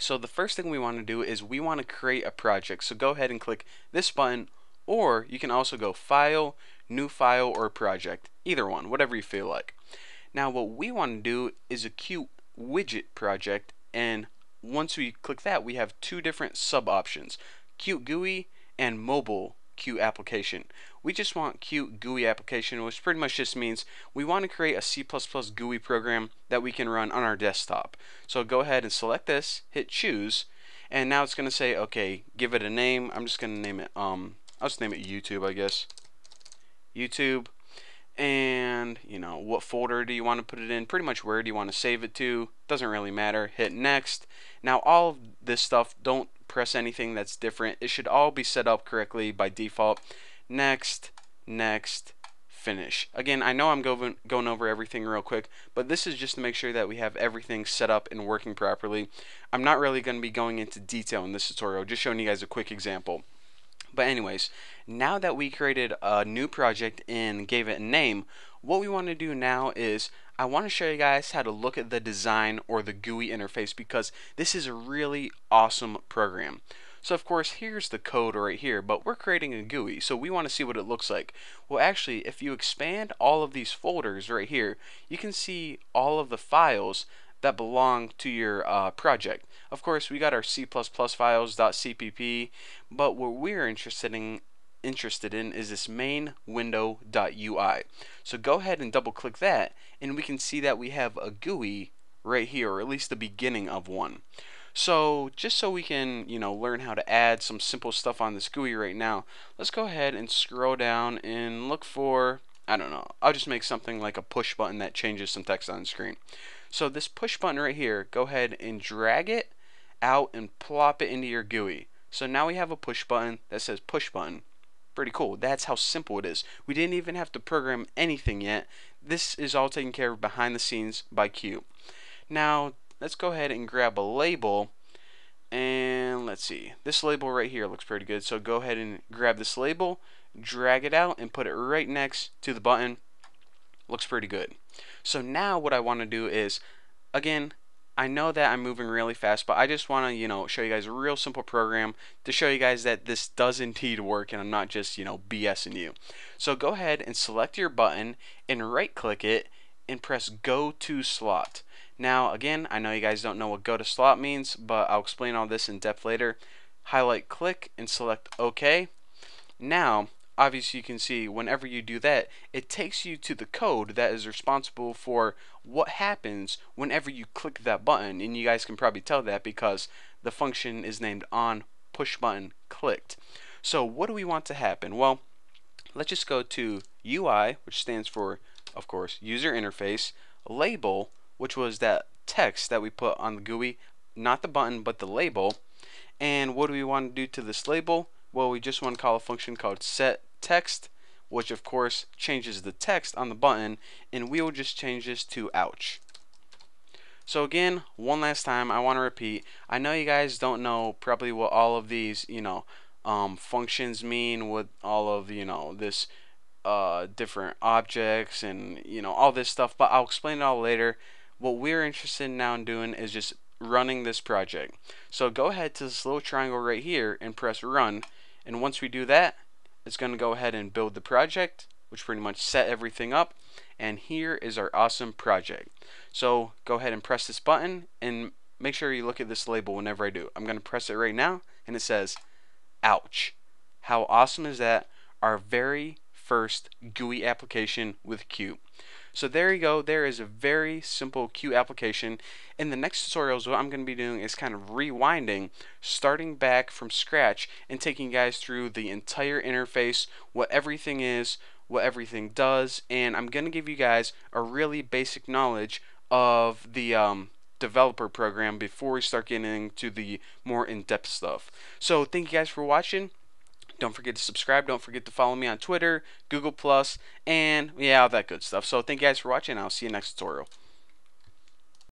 So the first thing we want to do is we want to create a project. So go ahead and click this button or you can also go File, New File, or Project. Either one, whatever you feel like. Now what we want to do is a Qt widget project and once we click that we have two different sub options Qt GUI and mobile Qt application. We just want Qt GUI application, which pretty much just means we want to create a C++ GUI program that we can run on our desktop. So go ahead and select this, hit choose, and now it's going to say, okay, give it a name. I'm just going to name it, um, I'll just name it YouTube, I guess. YouTube. And, you know, what folder do you want to put it in? Pretty much where do you want to save it to? Doesn't really matter. Hit next. Now, all of this stuff, don't press anything that's different. It should all be set up correctly by default. Next, next, finish. Again, I know I'm going, going over everything real quick, but this is just to make sure that we have everything set up and working properly. I'm not really going to be going into detail in this tutorial, just showing you guys a quick example. But anyways, now that we created a new project and gave it a name, what we want to do now is I want to show you guys how to look at the design or the GUI interface because this is a really awesome program. So of course here's the code right here but we're creating a GUI so we want to see what it looks like. Well actually if you expand all of these folders right here you can see all of the files that belong to your uh, project. Of course, we got our C++ files .cpp, but what we're interested in interested in is this main window.ui. So go ahead and double click that and we can see that we have a GUI right here or at least the beginning of one. So just so we can you know learn how to add some simple stuff on this GUI right now let's go ahead and scroll down and look for I don't know I'll just make something like a push button that changes some text on the screen. So this push button right here, go ahead and drag it out and plop it into your GUI. So now we have a push button that says push button. Pretty cool. That's how simple it is. We didn't even have to program anything yet. This is all taken care of behind the scenes by Qt. Now let's go ahead and grab a label and let's see. This label right here looks pretty good. So go ahead and grab this label, drag it out and put it right next to the button looks pretty good. So now what I want to do is, again, I know that I'm moving really fast, but I just want to, you know, show you guys a real simple program to show you guys that this does indeed work and I'm not just, you know, BSing you. So go ahead and select your button and right click it and press go to slot. Now, again, I know you guys don't know what go to slot means, but I'll explain all this in depth later. Highlight click and select OK. Now, obviously you can see whenever you do that it takes you to the code that is responsible for what happens whenever you click that button. And you guys can probably tell that because the function is named on push button clicked. So what do we want to happen? Well let's just go to UI which stands for of course user interface label which was that text that we put on the GUI not the button but the label. And what do we want to do to this label? Well we just want to call a function called set text, which of course changes the text on the button, and we will just change this to ouch. So again, one last time, I want to repeat, I know you guys don't know probably what all of these, you know, um, functions mean, what all of, you know, this uh, different objects and, you know, all this stuff, but I'll explain it all later. What we're interested in now in doing is just running this project. So go ahead to this little triangle right here and press run, and once we do that, it's going to go ahead and build the project, which pretty much set everything up. And here is our awesome project. So go ahead and press this button and make sure you look at this label whenever I do. I'm going to press it right now and it says, ouch. How awesome is that? Our very first GUI application with Qt. So there you go. There is a very simple Qt application. In the next tutorials, what I'm going to be doing is kind of rewinding, starting back from scratch, and taking you guys through the entire interface, what everything is, what everything does, and I'm going to give you guys a really basic knowledge of the um, developer program before we start getting into the more in-depth stuff. So thank you guys for watching. Don't forget to subscribe. Don't forget to follow me on Twitter, Google Plus, and yeah, all that good stuff. So thank you guys for watching. I'll see you next tutorial.